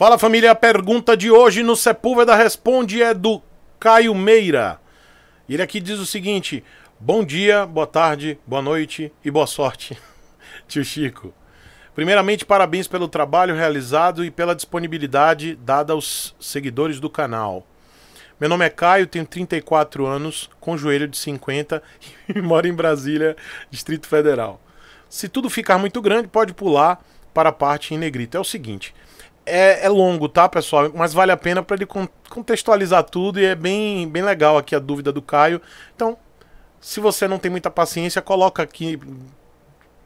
Fala família, a pergunta de hoje no Sepúlveda Responde é do Caio Meira. Ele aqui diz o seguinte: Bom dia, boa tarde, boa noite e boa sorte, tio Chico. Primeiramente, parabéns pelo trabalho realizado e pela disponibilidade dada aos seguidores do canal. Meu nome é Caio, tenho 34 anos, com joelho de 50 e moro em Brasília, Distrito Federal. Se tudo ficar muito grande, pode pular para a parte em negrito. É o seguinte, é, é, longo, tá, pessoal? Mas vale a pena para ele contextualizar tudo e é bem, bem legal aqui a dúvida do Caio. Então, se você não tem muita paciência, coloca aqui.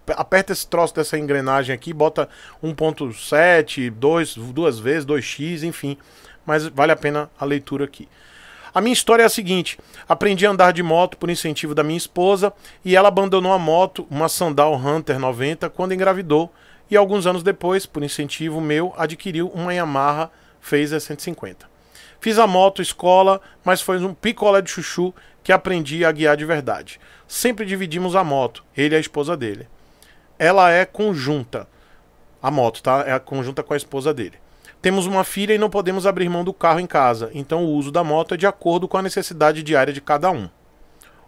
Aperta esse troço dessa engrenagem aqui, bota 1.7, 2, duas vezes, 2x, enfim. Mas vale a pena a leitura aqui. A minha história é a seguinte: aprendi a andar de moto por incentivo da minha esposa e ela abandonou a moto, uma Sandal Hunter 90, quando engravidou e alguns anos depois, por incentivo meu, adquiriu uma Yamaha Phaser 150. Fiz a moto escola, mas foi um picolé de chuchu que aprendi a guiar de verdade. Sempre dividimos a moto, ele e a esposa dele. Ela é conjunta, a moto, tá? É conjunta com a esposa dele. Temos uma filha e não podemos abrir mão do carro em casa, então o uso da moto é de acordo com a necessidade diária de cada um.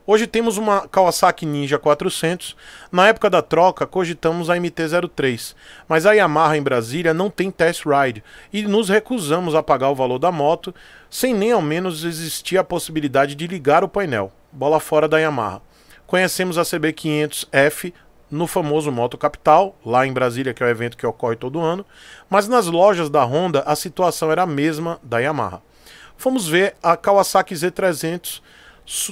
Hoje temos uma Kawasaki Ninja 400. Na época da troca, cogitamos a MT-03, mas a Yamaha em Brasília não tem test ride e nos recusamos a pagar o valor da moto, sem nem ao menos existir a possibilidade de ligar o painel. Bola fora da Yamaha. Conhecemos a CB500F no famoso Moto Capital, lá em Brasília, que é o evento que ocorre todo ano, mas nas lojas da Honda a situação era a mesma da Yamaha. Fomos ver a Kawasaki Z300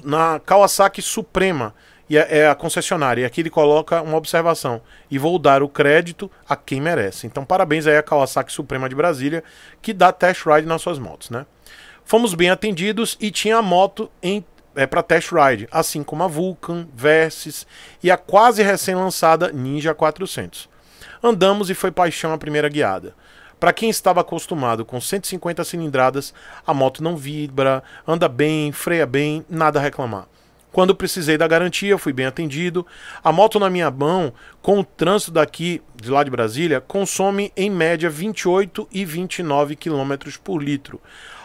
na Kawasaki Suprema, e é, é a concessionária. E aqui ele coloca uma observação. E vou dar o crédito a quem merece. Então, parabéns aí à Kawasaki Suprema de Brasília, que dá test ride nas suas motos, né? Fomos bem atendidos e tinha a moto em é, para test ride, assim como a Vulcan, Versys e a quase recém-lançada Ninja 400. Andamos e foi paixão a primeira guiada. Para quem estava acostumado com 150 cilindradas, a moto não vibra, anda bem, freia bem, nada a reclamar. Quando precisei da garantia, fui bem atendido. A moto na minha mão, com o trânsito daqui de lá de Brasília, consome em média 28 e 29 km por litro.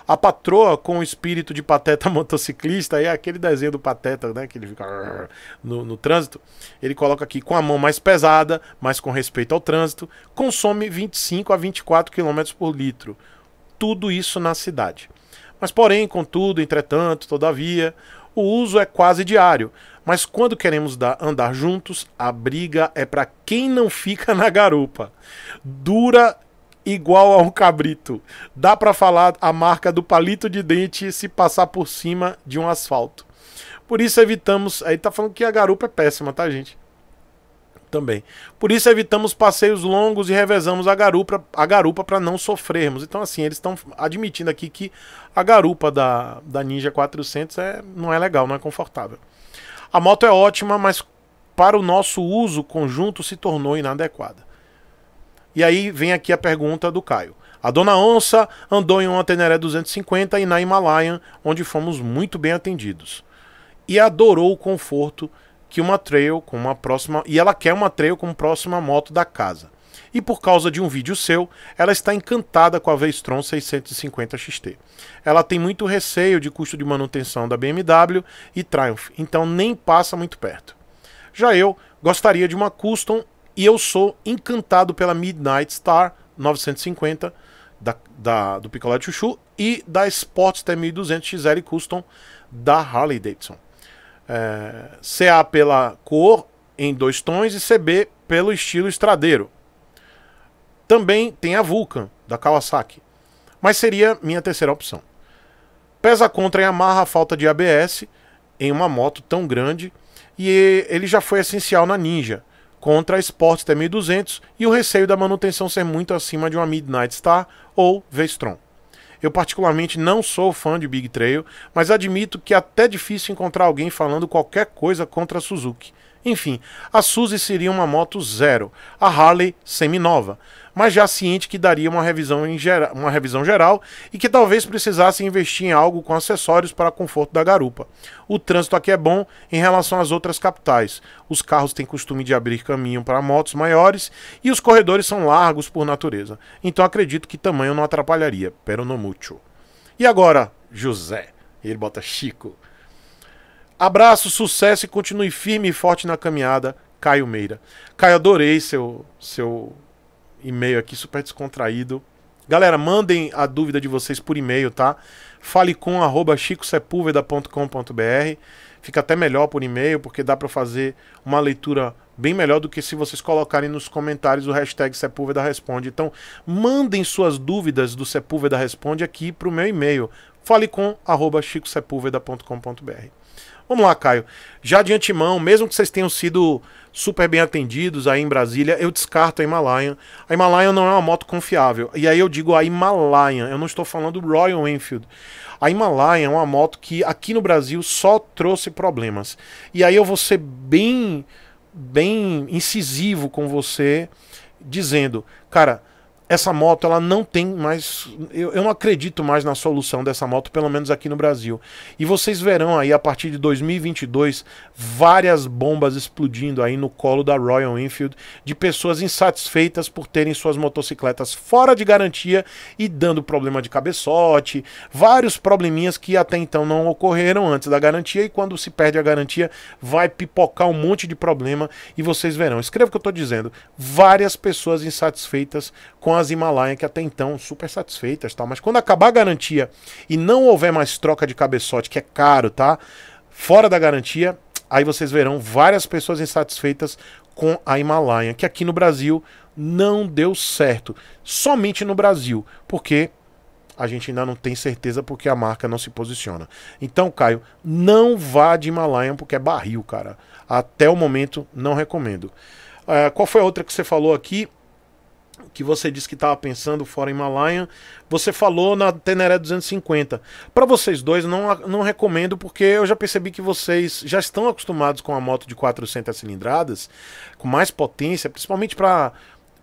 A patroa, com o espírito de pateta motociclista, é aquele desenho do pateta, né? Que ele fica no, no trânsito. Ele coloca aqui com a mão mais pesada, mas com respeito ao trânsito, consome 25 a 24 km por litro. Tudo isso na cidade. Mas, porém, contudo, entretanto, todavia, o uso é quase diário. Mas quando queremos dar, andar juntos, a briga é para quem não fica na garupa. Dura igual a um cabrito. Dá para falar a marca do palito de dente se passar por cima de um asfalto. Por isso evitamos. Aí tá falando que a garupa é péssima, tá, gente? Também. Por isso evitamos passeios longos e revezamos a garupa a garupa para não sofrermos. Então assim, eles estão admitindo aqui que a garupa da, da Ninja 400 é, não é legal, não é confortável. A moto é ótima, mas para o nosso uso conjunto se tornou inadequada. E aí vem aqui a pergunta do Caio. A Dona Onça andou em uma Teneré 250 e na Himalayan, onde fomos muito bem atendidos. E adorou o conforto que uma trail com uma próxima. E ela quer uma trail com próxima moto da casa. E por causa de um vídeo seu, ela está encantada com a V-Strom 650 XT. Ela tem muito receio de custo de manutenção da BMW e Triumph, então nem passa muito perto. Já eu gostaria de uma Custom e eu sou encantado pela Midnight Star 950 da, da, do Picolé de Chuchu e da Sportster 1200 XL Custom da Harley Davidson. É, CA pela cor em dois tons e CB pelo estilo estradeiro. Também tem a Vulcan da Kawasaki, mas seria minha terceira opção. Pesa contra e amarra a falta de ABS em uma moto tão grande e ele já foi essencial na Ninja contra a Sportster 1200 e o receio da manutenção ser muito acima de uma Midnight Star ou V-Strom. Eu particularmente não sou fã de Big Trail, mas admito que é até difícil encontrar alguém falando qualquer coisa contra a Suzuki. Enfim, a Suzy seria uma moto zero, a Harley semi-nova, mas já ciente que daria uma revisão, gera, uma revisão geral e que talvez precisasse investir em algo com acessórios para conforto da garupa. O trânsito aqui é bom em relação às outras capitais. Os carros têm costume de abrir caminho para motos maiores e os corredores são largos por natureza. Então acredito que tamanho não atrapalharia, pero no mucho. E agora, José. Ele bota Chico. Abraço, sucesso e continue firme e forte na caminhada, Caio Meira. Caio, adorei seu, seu e-mail aqui, super descontraído. Galera, mandem a dúvida de vocês por e-mail, tá? falecom.chicosepulveda.com.br Fica até melhor por e-mail, porque dá para fazer uma leitura bem melhor do que se vocês colocarem nos comentários o hashtag Sepúlveda Responde. Então, mandem suas dúvidas do Sepúlveda Responde aqui para o meu e-mail, falecom.chicosepulveda.com.br Vamos lá, Caio. Já de antemão, mesmo que vocês tenham sido super bem atendidos aí em Brasília, eu descarto a Himalayan. A Himalayan não é uma moto confiável. E aí eu digo a Himalayan, eu não estou falando Royal Enfield. A Himalayan é uma moto que aqui no Brasil só trouxe problemas. E aí eu vou ser bem, bem incisivo com você, dizendo, cara, essa moto ela não tem mais. Eu, eu, não acredito mais na solução dessa moto, pelo menos aqui no Brasil. E vocês verão aí a partir de 2022 várias bombas explodindo aí no colo da Royal Enfield de pessoas insatisfeitas por terem suas motocicletas fora de garantia e dando problema de cabeçote, vários probleminhas que até então não ocorreram antes da garantia e quando se perde a garantia vai pipocar um monte de problema e vocês verão. Escreva o que eu estou dizendo. Várias pessoas insatisfeitas com as Himalaia que até então super satisfeitas, tá? Mas quando acabar a garantia e não houver mais troca de cabeçote, que é caro, tá? Fora da garantia, aí vocês verão várias pessoas insatisfeitas com a Himalaia, que aqui no Brasil não deu certo. Somente no Brasil, porque a gente ainda não tem certeza porque a marca não se posiciona. Então, Caio, não vá de Himalaia porque é barril, cara. Até o momento, não recomendo. Uh, qual foi a outra que você falou aqui? Que você disse que estava pensando fora Himalaia, você falou na Teneré 250. Para vocês dois, não, não recomendo, porque eu já percebi que vocês já estão acostumados com a moto de 400 cilindradas, com mais potência, principalmente para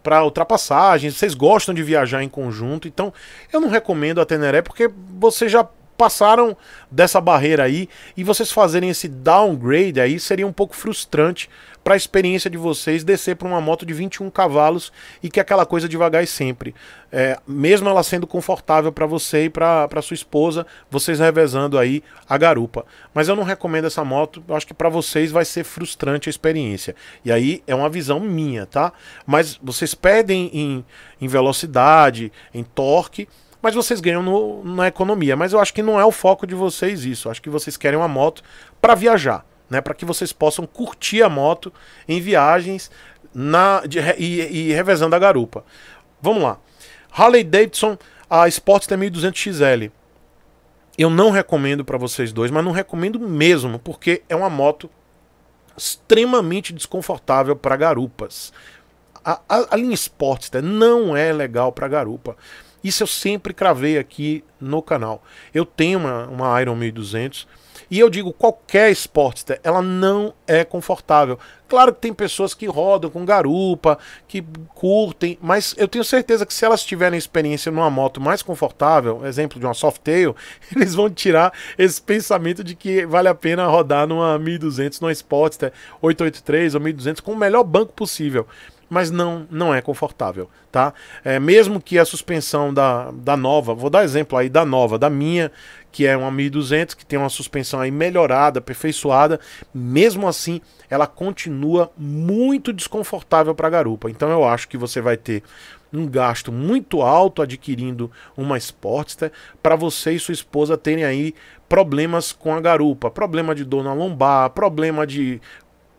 para ultrapassagens, vocês gostam de viajar em conjunto, então eu não recomendo a Teneré porque vocês já passaram dessa barreira aí e vocês fazerem esse downgrade aí seria um pouco frustrante para a experiência de vocês descer para uma moto de 21 cavalos e que é aquela coisa devagar e sempre. É, mesmo ela sendo confortável para você e para sua esposa, vocês revezando aí a garupa. Mas eu não recomendo essa moto, eu acho que para vocês vai ser frustrante a experiência. E aí é uma visão minha, tá? Mas vocês perdem em, em velocidade, em torque mas vocês ganham no, na economia. Mas eu acho que não é o foco de vocês isso. Eu acho que vocês querem uma moto para viajar né, para que vocês possam curtir a moto em viagens na, de, e, e revezando a garupa. Vamos lá. Harley Davidson, a Sportster 1200 XL. Eu não recomendo para vocês dois, mas não recomendo mesmo, porque é uma moto extremamente desconfortável para garupas. A, a, a, linha Sportster não é legal para garupa. Isso eu sempre cravei aqui no canal. Eu tenho uma, uma Iron 1200 e eu digo, qualquer Sportster, ela não é confortável. Claro que tem pessoas que rodam com garupa, que curtem, mas eu tenho certeza que se elas tiverem experiência numa moto mais confortável, exemplo de uma Softail, eles vão tirar esse pensamento de que vale a pena rodar numa 1200, numa Sportster 883 ou 1200 com o melhor banco possível mas não não é confortável, tá? É, mesmo que a suspensão da, da nova, vou dar exemplo aí da nova, da minha, que é uma 1200, que tem uma suspensão aí melhorada, aperfeiçoada, mesmo assim ela continua muito desconfortável para a garupa. Então eu acho que você vai ter um gasto muito alto adquirindo uma Sportster para você e sua esposa terem aí problemas com a garupa, problema de dor na lombar, problema de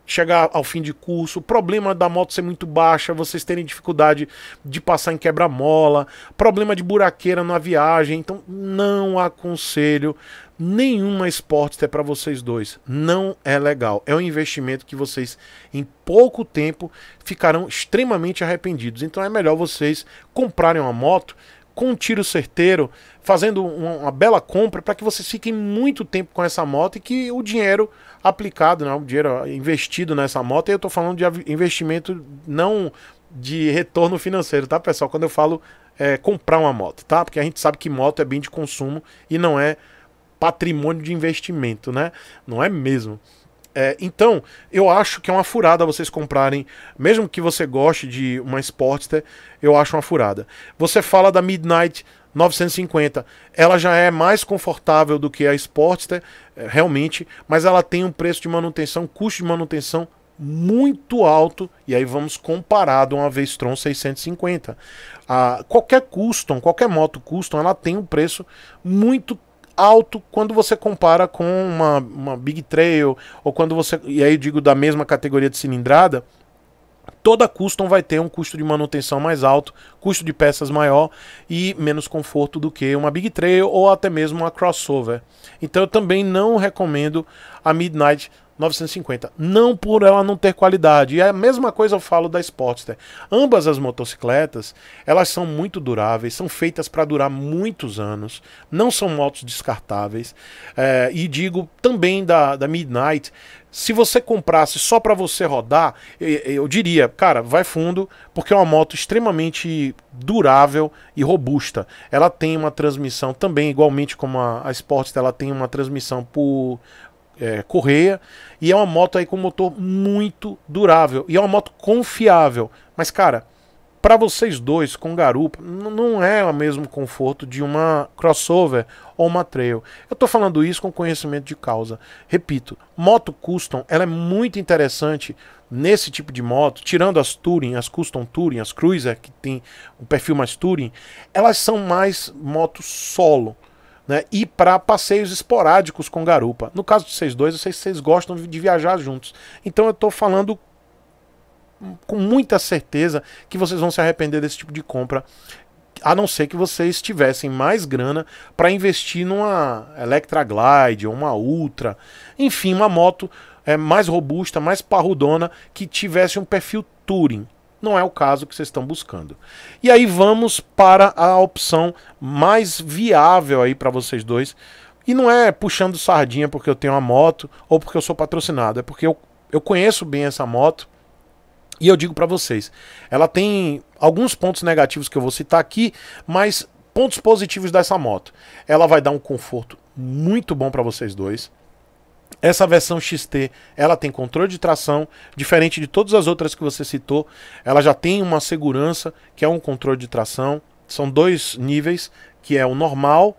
chegar ao fim de curso, problema da moto ser muito baixa, vocês terem dificuldade de passar em quebra-mola, problema de buraqueira na viagem. Então, não aconselho nenhuma Sportster para vocês dois. Não é legal. É um investimento que vocês, em pouco tempo, ficarão extremamente arrependidos. Então, é melhor vocês comprarem uma moto com um tiro certeiro, fazendo uma, uma bela compra para que vocês fiquem muito tempo com essa moto e que o dinheiro aplicado, né, o dinheiro investido nessa moto, e eu estou falando de investimento não de retorno financeiro, tá, pessoal? Quando eu falo é, comprar uma moto, tá? Porque a gente sabe que moto é bem de consumo e não é patrimônio de investimento, né? Não é mesmo. É, então, eu acho que é uma furada vocês comprarem, mesmo que você goste de uma Sportster, eu acho uma furada. Você fala da Midnight 950, ela já é mais confortável do que a Sportster, é, realmente, mas ela tem um preço de manutenção, custo de manutenção muito alto, e aí vamos comparado a uma Vestron 650. Ah, qualquer custom, qualquer moto custom, ela tem um preço muito alto quando você compara com uma, uma Big Trail, ou quando você. E aí digo da mesma categoria de cilindrada. Toda custom vai ter um custo de manutenção mais alto, custo de peças maior e menos conforto do que uma Big Trail ou até mesmo uma crossover. Então eu também não recomendo a Midnight 950. Não por ela não ter qualidade. E é a mesma coisa eu falo da Sportster. Ambas as motocicletas, elas são muito duráveis, são feitas para durar muitos anos, não são motos descartáveis. É, e digo também da, da Midnight, se você comprasse só para você rodar, eu diria, cara, vai fundo, porque é uma moto extremamente durável e robusta. Ela tem uma transmissão também, igualmente como a, a Sportster, ela tem uma transmissão por é, correia e é uma moto aí com motor muito durável e é uma moto confiável. Mas cara, para vocês dois com garupa não é o mesmo conforto de uma crossover ou uma trail. Eu estou falando isso com conhecimento de causa. Repito, moto custom ela é muito interessante nesse tipo de moto, tirando as touring, as custom touring, as cruiser que tem um perfil mais touring, elas são mais motos solo né, e para passeios esporádicos com garupa. No caso de vocês dois, eu sei que vocês gostam de viajar juntos. Então eu estou falando com muita certeza que vocês vão se arrepender desse tipo de compra. A não ser que vocês tivessem mais grana para investir numa Electra Glide ou uma Ultra, enfim, uma moto é, mais robusta, mais parrudona, que tivesse um perfil Touring. Não é o caso que vocês estão buscando. E aí vamos para a opção mais viável aí para vocês dois. E não é puxando sardinha porque eu tenho uma moto ou porque eu sou patrocinado, é porque eu, eu conheço bem essa moto. E eu digo para vocês, ela tem alguns pontos negativos que eu vou citar aqui, mas pontos positivos dessa moto. Ela vai dar um conforto muito bom para vocês dois. Essa versão XT, ela tem controle de tração, diferente de todas as outras que você citou. Ela já tem uma segurança, que é um controle de tração. São dois níveis, que é o normal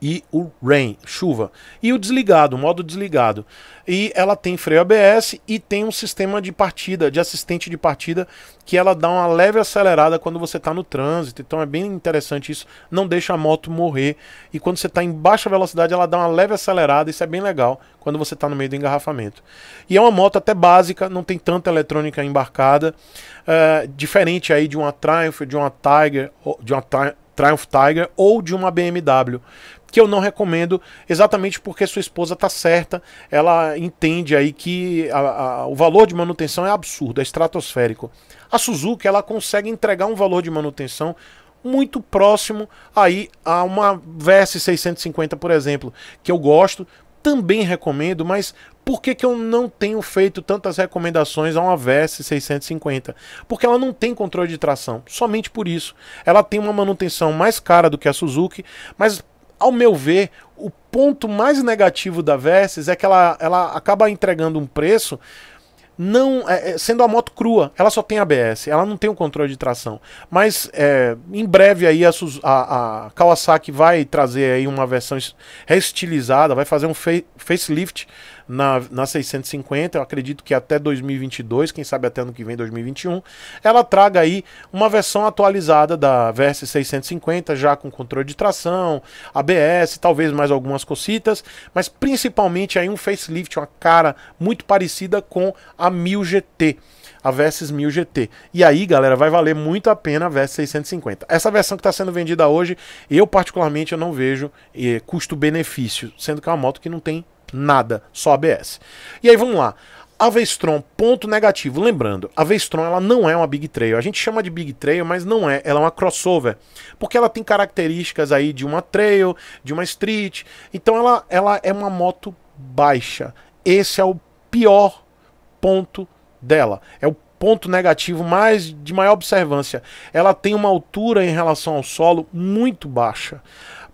e o rain, chuva. E o desligado, modo desligado. E ela tem freio ABS e tem um sistema de partida, de assistente de partida, que ela dá uma leve acelerada quando você está no trânsito. Então é bem interessante isso, não deixa a moto morrer. E quando você está em baixa velocidade, ela dá uma leve acelerada, isso é bem legal quando você está no meio do engarrafamento. E é uma moto até básica, não tem tanta eletrônica embarcada, uh, diferente aí de uma Triumph, de uma Tiger, de uma Triumph Tiger ou de uma BMW que eu não recomendo exatamente porque sua esposa está certa, ela entende aí que a, a, o valor de manutenção é absurdo, é estratosférico. A Suzuki ela consegue entregar um valor de manutenção muito próximo aí a uma VS 650, por exemplo, que eu gosto, também recomendo, mas por que, que eu não tenho feito tantas recomendações a uma VS 650? Porque ela não tem controle de tração, somente por isso. Ela tem uma manutenção mais cara do que a Suzuki, mas ao meu ver, o ponto mais negativo da Versys é que ela, ela acaba entregando um preço não é, é sendo a moto crua, ela só tem ABS, ela não tem o controle de tração. Mas é, em breve aí a, a, a, Kawasaki vai trazer aí uma versão reestilizada, vai fazer um facelift na, na 650, eu acredito que até 2022, quem sabe até ano que vem, 2021, ela traga aí uma versão atualizada da Versa 650, já com controle de tração, ABS, talvez mais algumas cositas, mas principalmente aí um facelift, uma cara muito parecida com a 1000 GT a Versys 1000 GT. E aí, galera, vai valer muito a pena a Versys 650. Essa versão que está sendo vendida hoje, eu particularmente eu não vejo eh, custo-benefício, sendo que é uma moto que não tem nada, só ABS. E aí vamos lá. A V-Strom, ponto negativo. Lembrando, a V-Strom ela não é uma Big Trail. A gente chama de Big Trail, mas não é. Ela é uma crossover. Porque ela tem características aí de uma trail, de uma street. Então ela, ela é uma moto baixa. Esse é o pior ponto dela. É o ponto negativo mais de maior observância. Ela tem uma altura em relação ao solo muito baixa.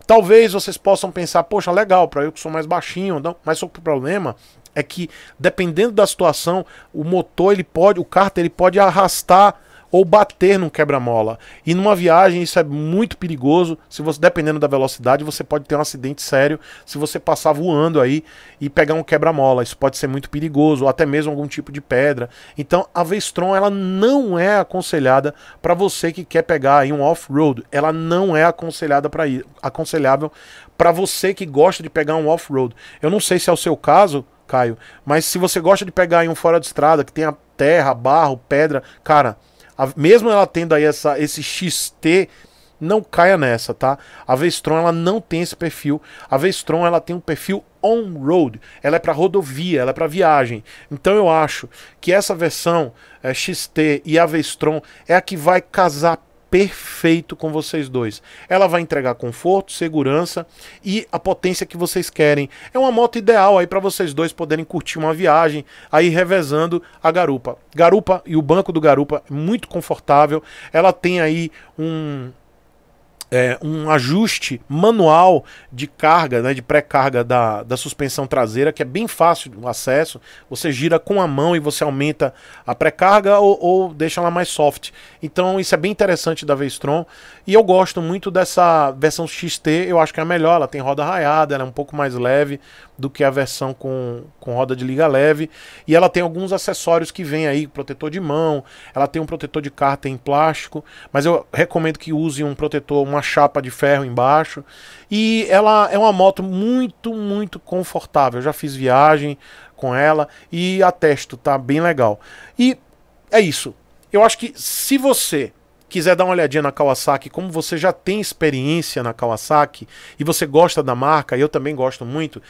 Talvez vocês possam pensar, poxa, legal, para eu que sou mais baixinho, não, mas o problema é que dependendo da situação, o motor ele pode, o cárter ele pode arrastar ou bater num quebra-mola. E numa viagem isso é muito perigoso. Se você dependendo da velocidade, você pode ter um acidente sério se você passar voando aí e pegar um quebra-mola. Isso pode ser muito perigoso, ou até mesmo algum tipo de pedra. Então a V-Strom ela não é aconselhada para você que quer pegar aí um off-road. Ela não é aconselhada para aconselhável para você que gosta de pegar um off-road. Eu não sei se é o seu caso, Caio, mas se você gosta de pegar aí um fora de estrada que tenha terra, barro, pedra, cara, a, mesmo ela tendo aí essa, esse XT, não caia nessa, tá? A V-Strom ela não tem esse perfil. A V-Strom ela tem um perfil on-road. Ela é para rodovia, ela é para viagem. Então eu acho que essa versão é, XT e a V-Strom é a que vai casar perfeito com vocês dois. Ela vai entregar conforto, segurança e a potência que vocês querem. É uma moto ideal aí para vocês dois poderem curtir uma viagem, aí revezando a garupa. Garupa e o banco do garupa é muito confortável. Ela tem aí um é, um ajuste manual de carga, né, de pré-carga da, da suspensão traseira, que é bem fácil o acesso. Você gira com a mão e você aumenta a pré-carga ou, ou, deixa ela mais soft. Então isso é bem interessante da V-Strom. E eu gosto muito dessa versão XT, eu acho que é a melhor. Ela tem roda raiada, ela é um pouco mais leve do que a versão com, com roda de liga leve. E ela tem alguns acessórios que vem aí, protetor de mão, ela tem um protetor de cárter em plástico, mas eu recomendo que use um protetor, uma chapa de ferro embaixo. E ela é uma moto muito, muito confortável. Eu já fiz viagem com ela e atesto, tá bem legal. E é isso. Eu acho que se você quiser dar uma olhadinha na Kawasaki, como você já tem experiência na Kawasaki e você gosta da marca, eu também gosto muito,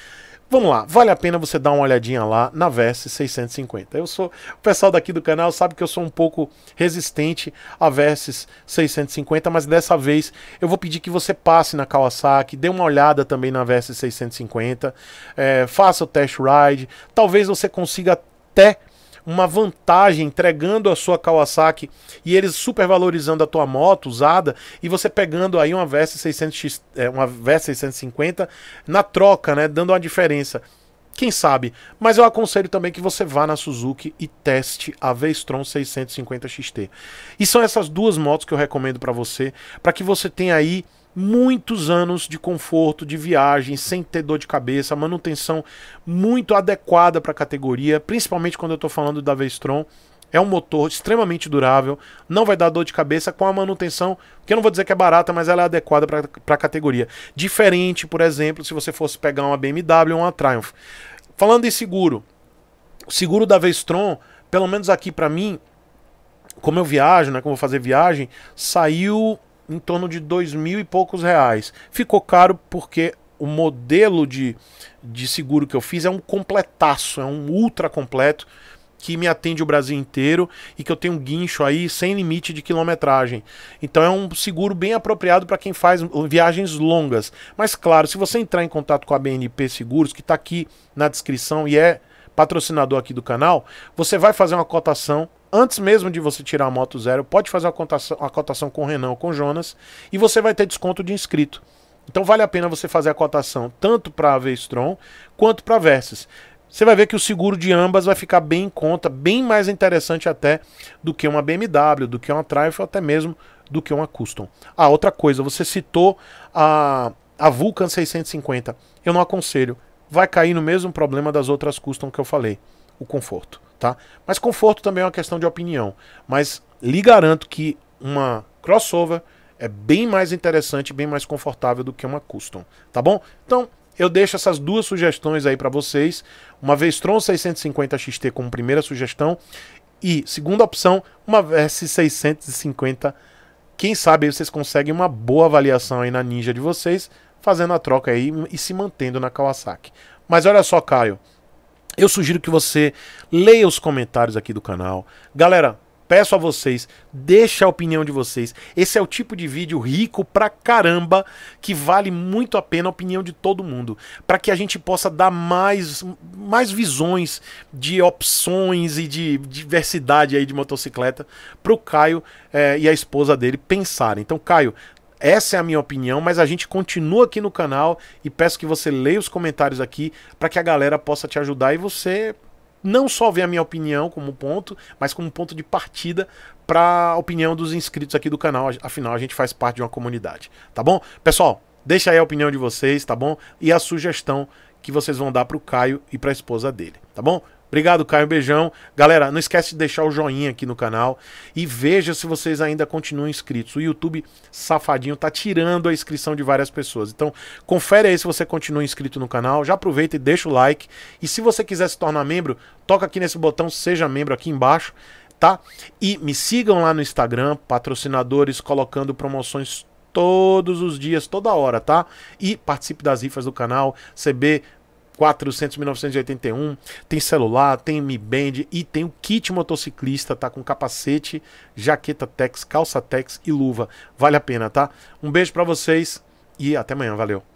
Vamos lá, vale a pena você dar uma olhadinha lá na Versys 650. Eu sou, o pessoal daqui do canal sabe que eu sou um pouco resistente a Versys 650, mas dessa vez eu vou pedir que você passe na Kawasaki, dê uma olhada também na Versys 650, é, faça o test ride, talvez você consiga até uma vantagem entregando a sua Kawasaki e eles supervalorizando a tua moto usada e você pegando aí uma VS 600 é, uma VS 650 na troca, né, dando uma diferença. Quem sabe? Mas eu aconselho também que você vá na Suzuki e teste a V-Strom 650 XT. E são essas duas motos que eu recomendo para você, para que você tenha aí muitos anos de conforto, de viagem, sem ter dor de cabeça, manutenção muito adequada para a categoria, principalmente quando eu estou falando da V-Strom. É um motor extremamente durável, não vai dar dor de cabeça com a manutenção, que eu não vou dizer que é barata, mas ela é adequada para a categoria. Diferente, por exemplo, se você fosse pegar uma BMW ou uma Triumph. Falando em seguro, o seguro da V-Strom, pelo menos aqui para mim, como eu viajo, né, como eu vou fazer viagem, saiu em torno de dois mil e poucos reais. Ficou caro porque o modelo de, de seguro que eu fiz é um completaço, é um ultra completo que me atende o Brasil inteiro e que eu tenho um guincho aí sem limite de quilometragem. Então é um seguro bem apropriado para quem faz viagens longas. Mas claro, se você entrar em contato com a BNP Seguros, que está aqui na descrição e é patrocinador aqui do canal, você vai fazer uma cotação antes mesmo de você tirar a moto zero, pode fazer a cotação, a cotação com o Renan ou com o Jonas e você vai ter desconto de inscrito. Então vale a pena você fazer a cotação tanto para a V-Strom quanto para a Versys. Você vai ver que o seguro de ambas vai ficar bem em conta, bem mais interessante até do que uma BMW, do que uma Triumph, até mesmo do que uma Custom. Ah, outra coisa, você citou a, a Vulcan 650. Eu não aconselho. Vai cair no mesmo problema das outras Custom que eu falei, o conforto tá? Mas conforto também é uma questão de opinião. Mas lhe garanto que uma crossover é bem mais interessante, bem mais confortável do que uma custom, tá bom? Então, eu deixo essas duas sugestões aí para vocês. Uma Vestron 650 XT como primeira sugestão e segunda opção, uma VS 650. Quem sabe vocês conseguem uma boa avaliação aí na Ninja de vocês, fazendo a troca aí e se mantendo na Kawasaki. Mas olha só, Caio, Eu sugiro que você leia os comentários aqui do canal. Galera, peço a vocês, deixa a opinião de vocês. Esse é o tipo de vídeo rico pra caramba que vale muito a pena a opinião de todo mundo, para que a gente possa dar mais mais visões de opções e de diversidade aí de motocicleta pro Caio é, e a esposa dele pensarem. Então, Caio, essa é a minha opinião, mas a gente continua aqui no canal e peço que você leia os comentários aqui para que a galera possa te ajudar e você não só ver a minha opinião como ponto, mas como ponto de partida para a opinião dos inscritos aqui do canal. Afinal, a gente faz parte de uma comunidade, tá bom? Pessoal, deixa aí a opinião de vocês, tá bom? E a sugestão que vocês vão dar para o Caio e para a esposa dele, tá bom? Obrigado, Caio. Beijão. Galera, não esquece de deixar o joinha aqui no canal e veja se vocês ainda continuam inscritos. O YouTube safadinho tá tirando a inscrição de várias pessoas. Então, confere aí se você continua inscrito no canal. Já aproveita e deixa o like. E se você quiser se tornar membro, toca aqui nesse botão seja membro aqui embaixo, tá? E me sigam lá no Instagram, patrocinadores colocando promoções todos os dias, toda hora, tá? E participe das rifas do canal, CB 400 1981, tem celular, tem Mi Band e tem o kit motociclista, tá com capacete, jaqueta Tex, calça Tex e luva. Vale a pena, tá? Um beijo para vocês e até amanhã, valeu.